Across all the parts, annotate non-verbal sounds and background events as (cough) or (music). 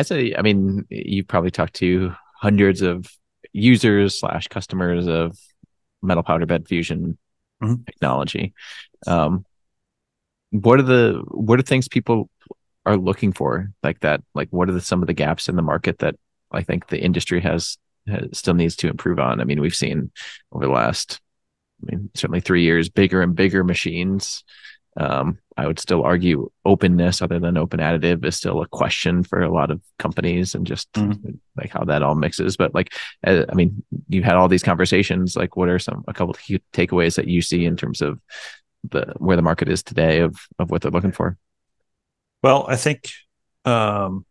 as a, I mean, you probably talked to hundreds of users slash customers of metal powder bed fusion mm-hmm. technology. Um, what are the what are things people are looking for like that? Like, what are the, some of the gaps in the market that I think the industry has, has still needs to improve on? I mean, we've seen over the last, I mean, certainly three years, bigger and bigger machines um, I would still argue openness, other than open additive, is still a question for a lot of companies and just mm-hmm. like how that all mixes. But like, uh, I mean, you've had all these conversations. Like, what are some a couple of key takeaways that you see in terms of the where the market is today of of what they're looking for? Well, I think um,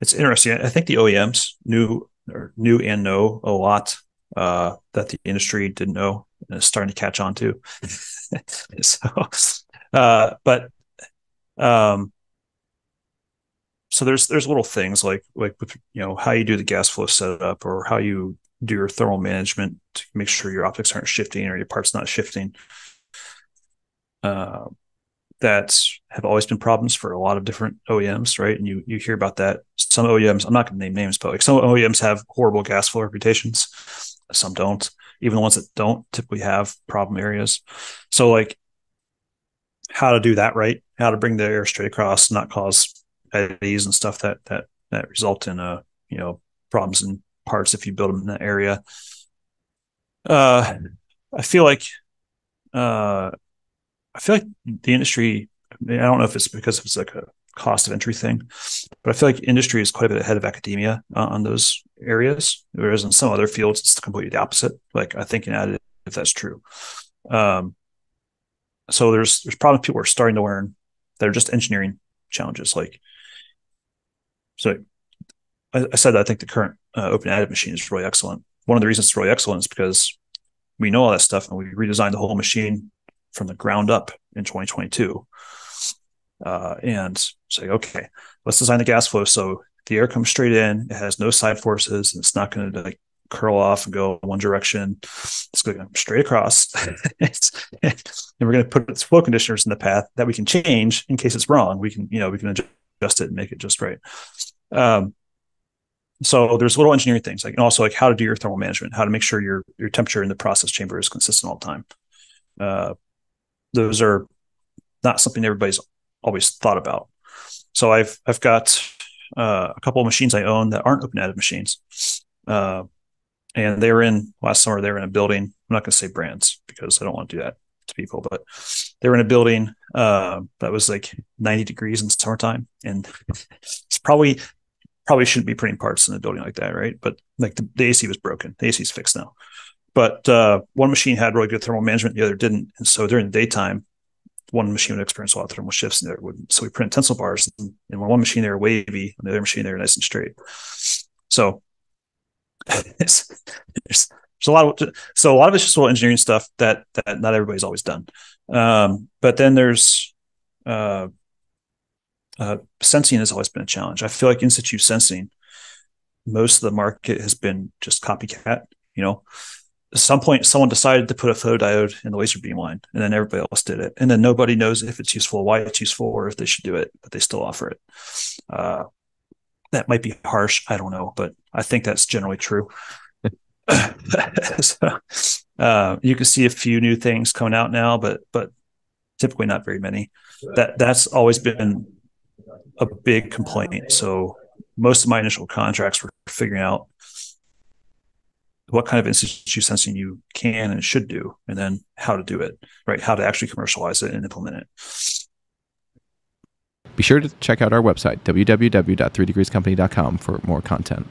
it's interesting. I think the OEMs knew or knew and know a lot uh, that the industry didn't know starting to catch on to. (laughs) so, uh, but um, so there's there's little things like like you know how you do the gas flow setup or how you do your thermal management to make sure your optics aren't shifting or your parts not shifting. Uh, that have always been problems for a lot of different OEMs, right? And you you hear about that. Some OEMs, I'm not going to name names, but like some OEMs have horrible gas flow reputations. Some don't even the ones that don't typically have problem areas. So like how to do that right, how to bring the air straight across, not cause eddies and stuff that that that result in uh you know problems in parts if you build them in that area. Uh, I feel like uh, I feel like the industry. I, don't know if it's because it's like a cost of entry thing. But I feel like industry is quite a bit ahead of academia uh, on those areas, whereas in some other fields it's completely the opposite. Like I think in additive, if that's true. Um, so there's there's problems people are starting to learn that are just engineering challenges. Like, so I, I said I think the current uh, open additive machine is really excellent. One of the reasons it's really excellent is because we know all that stuff and we redesigned the whole machine from the ground up in 2022 uh, and say, okay, let's design the gas flow so the air comes straight in, it has no side forces, and it's not going to like curl off and go one direction. It's going to come straight across. (laughs) and we're going to put its flow conditioners in the path that we can change in case it's wrong. We can, you know, we can adjust it and make it just right. Um, so there's little engineering things like and also like how to do your thermal management, how to make sure your your temperature in the process chamber is consistent all the time. Uh, those are not something everybody's always thought about. So I've I've got uh, a couple of machines I own that aren't open additive machines, uh, and they were in last summer. They were in a building. I'm not going to say brands because I don't want to do that to people, but they were in a building uh, that was like 90 degrees in the summertime, and (laughs) it's probably probably shouldn't be printing parts in a building like that, right? But like the, the AC was broken. The AC is fixed now. But uh, one machine had really good thermal management, the other didn't. And so during the daytime, one machine would experience a lot of thermal shifts and the would. So we print tensile bars, and, and one machine they were wavy, and the other machine they were nice and straight. So (laughs) there's, there's a lot of so a lot of it's just little engineering stuff that that not everybody's always done. Um, but then there's uh, uh, sensing has always been a challenge. I feel like in situ sensing, most of the market has been just copycat. You know, at some point someone decided to put a photodiode in the laser beam line and then everybody else did it. And then nobody knows if it's useful why it's useful or if they should do it but they still offer it. Uh, that might be harsh. I don't know but i think that's generally true. (laughs) So, uh, you can see a few new things coming out now but but typically not very many. That that's always been a big complaint. So most of my initial contracts were figuring out what kind of in situ sensing you can and should do, and then how to do it, right? How to actually commercialize it and implement it. Be sure to check out our website, www.3degreescompany.com, for more content.